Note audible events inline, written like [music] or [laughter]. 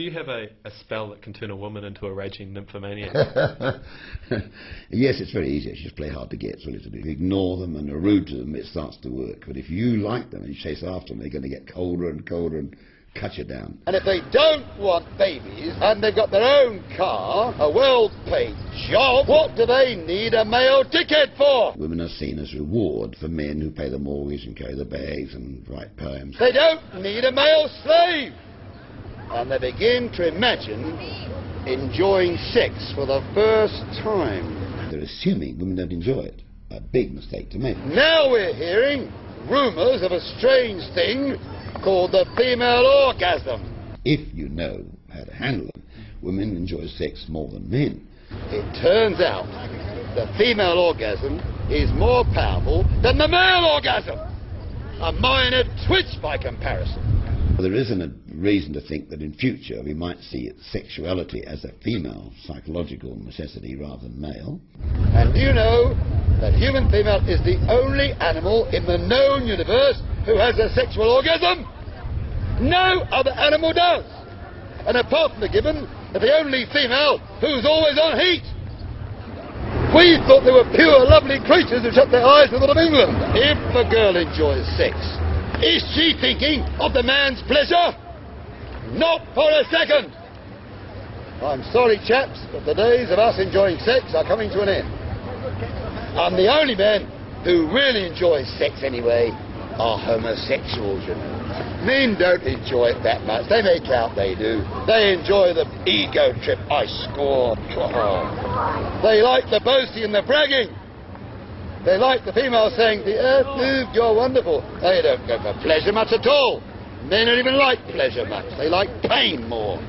Do you have a, a spell that can turn a woman into a raging nymphomaniac? [laughs] yes, it's very easy. You just play hard to get. That's all you have to do. If you ignore them and are rude to them, it starts to work. But if you like them and you chase after them, they're going to get colder and colder and cut you down. And if they don't want babies and they've got their own car, a well-paid job, what do they need a male ticket for? Women are seen as reward for men who pay the mortgage and carry the bags and write poems. They don't need a male slave. And they begin to imagine enjoying sex for the first time. They're assuming women don't enjoy it. A big mistake to make. Now we're hearing rumours of a strange thing called the female orgasm. If you know how to handle them, women enjoy sex more than men. It turns out the female orgasm is more powerful than the male orgasm. A minor twitch by comparison. There isn't a reason to think that in future we might see sexuality as a female psychological necessity rather than male. And do you know that human female is the only animal in the known universe who has a sexual orgasm? No other animal does. And apart from the gibbon, they're the only female who's always on heat. We thought they were pure, lovely creatures who shut their eyes to the of England. If a girl enjoys sex, is she thinking of the man's pleasure? Not for a second. I'm sorry, chaps, but the days of us enjoying sex are coming to an end. And the only men who really enjoy sex anyway are homosexuals, you know. Men don't enjoy it that much. They make out they do. They enjoy the ego trip. I score. [laughs] They like the boasting and the bragging. They like the female saying, the earth moved, you're wonderful. They don't go for pleasure much at all. Men don't even like pleasure much. They like pain more.